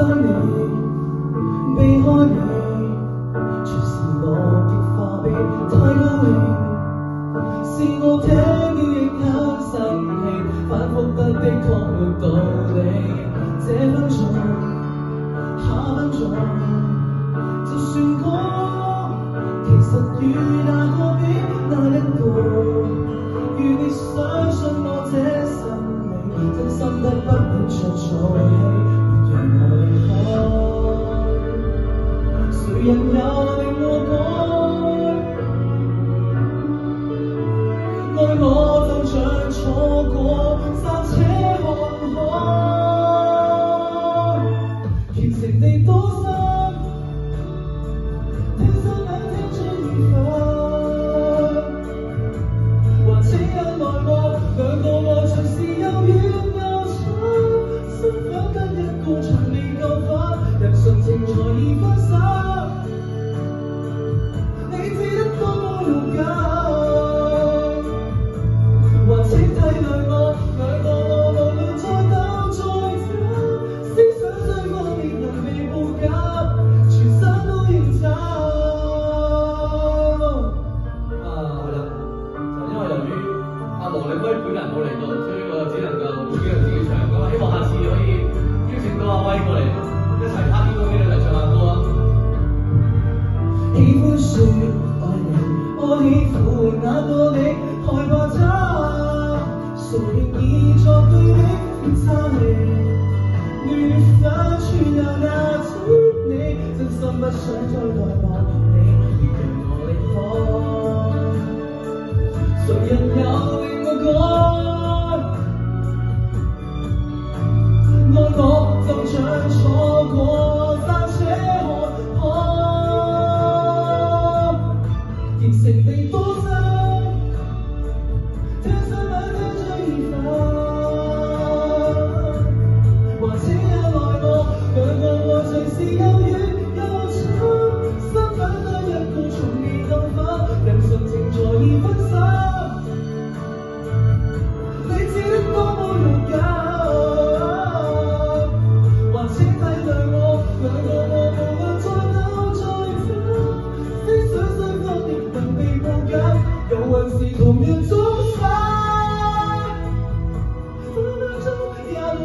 避开你，全是我的化悲。太多你，是我听了亦很生气，反复不的确没道理。这分钟，下分钟，就算讲，其实与那个比，那一个，如你相信我这生命，真心得不演出戏。不想再待望你，别让我离开。谁人又令我改？爱我就像错过那些。